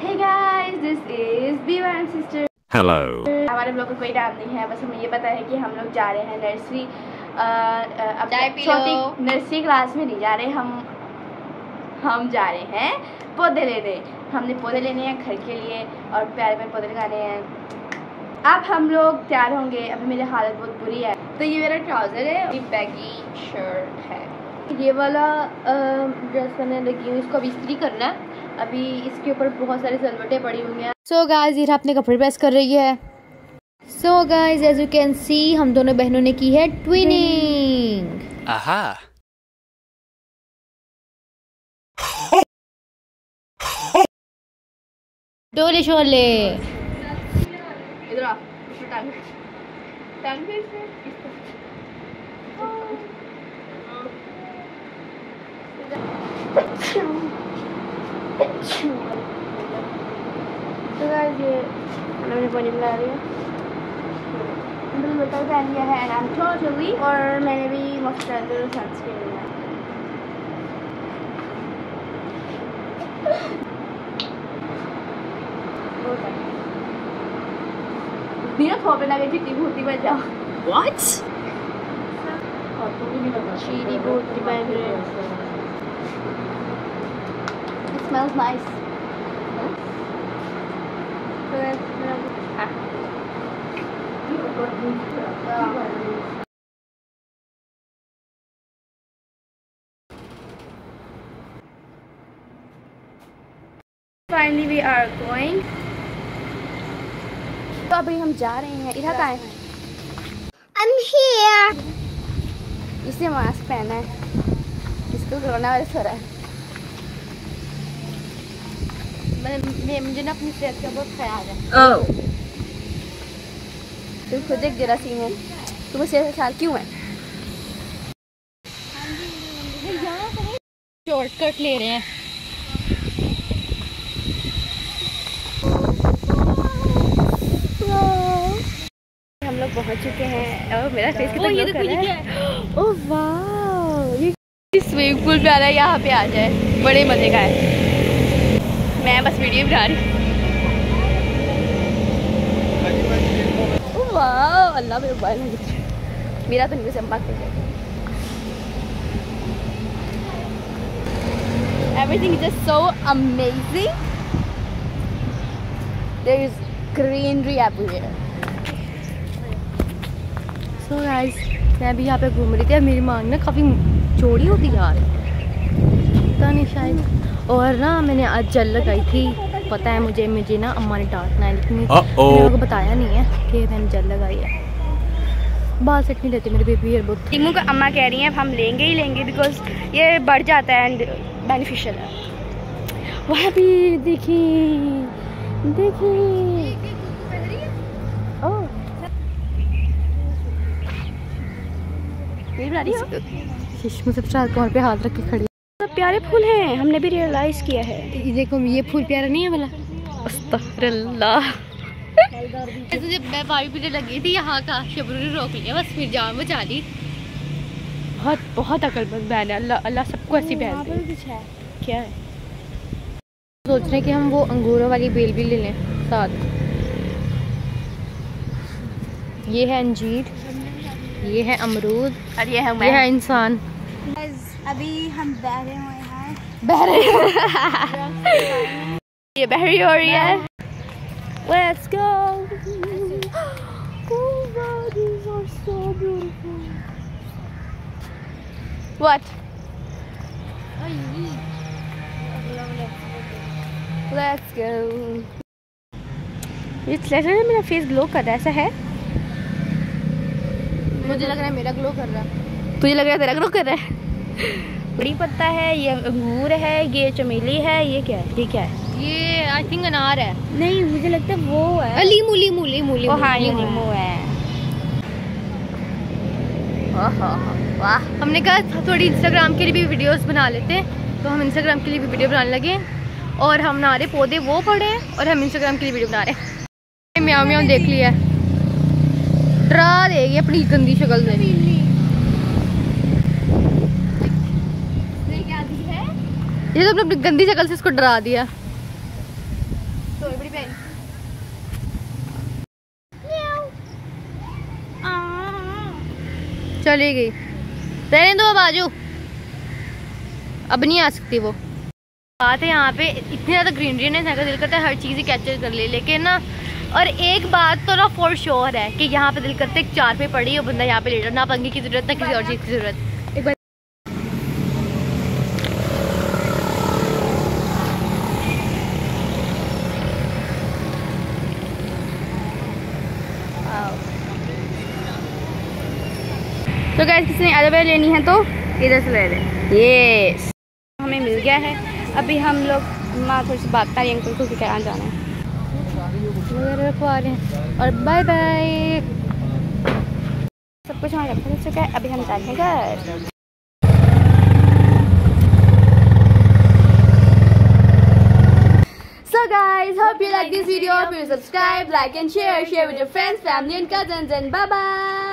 Hey guys, this is and sister. Hello. हमारे blog का कोई नाम नहीं है बस हमें ये पता है कि हम लोग जा रहे हैं नर्सरी अब छोटी नर्सरी क्लास में नहीं जा रहे हम हम जा रहे हैं पौधे लेने। हमने पौधे लेने हैं घर के लिए और प्यारे प्यारे पौधे लगाने हैं। अब हम लोग तैयार होंगे अभी मेरी हालत बहुत बुरी है। तो ये मेरा ट्राउज़र है ये बैगी शर्ट है। ये वाला ड्रेस मैंने लगी हूँ इसको अभी इस्त्री करना है। अभी इसके ऊपर बहुत सारी सलवटें पड़ी हुई हैं। सो गाइस ये अपने कपड़े प्रेस कर रही है। So guys as you can see हम दोनों बहनों ने की है ट्विनिंग Aha. डोले शोले इधर आ इसमें टांग टांग पे इसमें तो guys, ये मैंने पानी पिला रही बिल्कुल बटर पहन लिया है एंड आई एम टोटली और मैंने भी मॉइस्चराइजर सनस्क्रीन लिया थोपे लगे चिट्टी भूती बच जाओ व्हाट चीनी बोटी पहन रहे It smells nice. So that's Finally we are going. तो अभी हम जा रहे हैं इधर का है I'm here. इसे मास्क पहना है इसको कोरोना वायरस हो रहा है मैं- मैं- मुझे ना अपनी सेहत का बहुत ख्याल है ओह तुम खुद एक जरासीम हो तुम्हें सेहत का ख्याल क्यों है शॉर्टकट ले रहे हैं हम लोग पहुँच चुके हैं और मेरा फेस ओ, कितना ग्लो कर रहा है ओह वाह ये स्विमिंग पूल प्यारा है यहाँ पे आ जाए बड़े मज़े का है मैं बस वीडियो बना रही अल्लाह मेरे मोबाइल मेरा तो कर so amazing. There is greenery everywhere. So guys मैं अभी यहाँ पे घूम रही थी मेरी मांग ना काफ़ी चौड़ी होती रही पता नहीं शायद और ना मैंने आज जल लगाई थी। पता है मुझे मुझे ना अम्मा ने डांटना है लेकिन. मैंने उनको बताया नहीं है कि मैंने जल लगाई है। बाल सेट नहीं लेते मेरे बेबी हेयर बहुत टीमू को अम्मा कह रही हैं अब हम लेंगे ही लेंगे बिकॉज़ ये बढ़ जाता है एंड बेनिफिशियल है। वहाँ भी देखिए देखिए ओह मेरी बना रही हो। चश्मे से चार कौर पे हाथ रख के खड़ी सब प्यारे फूल हैं हमने भी रियलाइज़ किया है। ये देखो ये फूल प्यारा नहीं है वाला तुझे मैं पानी पीने लगी थी यहाँ का शबरू ने रोक लिया बस फिर जान बचा ली बहुत बहुत अकलमंद बहन है अल्लाह अल्लाह सबको ऐसी बहन दे। कुछ है। क्या है? सोच रहे हैं कि हम वो अंगूरों वाली बेल भी ले लें साथ। ये है अंजीर ये है अमरूद और ये है ये है इंसान। अभी हम बहरे हुए हैं बहरे ये बहरी हो रही है Let's go. Oh wow, these are so beautiful. What? Let's go. ये लग रहा मेरा फेस ग्लो कर रहा है ऐसा है मुझे लग रहा है मेरा ग्लो कर रहा है तुझे लग रहा है तेरा ग्लो कर रहा है। बड़ी पत्ता है ये अंगूर है ये चमेली है ये क्या है? ये क्या है? ये आई थिंक अनार है। नहीं मुझे लगता है वो है। लीमू लीमू लीमू ओ हाँ ये लीमू है। है वाह। हमने कहा थोड़ी इंस्टाग्राम के लिए भी वीडियोस बना लेते हैं। तो हम इंस्टाग्राम के लिए भी वीडियो बनाने लगे और हम बना रहे पौधे वो पड़े हैं और हम इंस्टाग्राम के लिए वीडियो बना रहे हैं। म्याऊ म्याऊ देख लिया डरा देगी अपनी गंदी शक्ल से ये तो अपनी गंदी शक्ल से इसको डरा दिया। तो बड़ी चली गई। रहने दो अब आजू। अब नहीं आ सकती वो। बात है यहाँ पे इतनी ज़्यादा ग्रीनरी ना दिल करता है हर चीज़ ही कैप्चर कर ले लेकिन ना और एक बात तो ना फॉर श्योर है कि यहाँ पे दिल करते है चार पे पड़ी और बंदा यहाँ पे लेटर ना पंगे की ज़रूरत ना किसी और चीज़ की ज़रूरत। तो गैस किसी ने एलोवेरा लेनी है तो इधर से ले लें ये हमें मिल गया है अभी हम लोग माँ थोड़ी सी बात करें अंकल को क्या जाना है हैं और बाय बाय सब कुछ हमारा रखा हो चुका है अभी हम जाते हैं घर guys, hope you like this video. Please subscribe, like and share. Share with your friends, family and cousins and bye bye.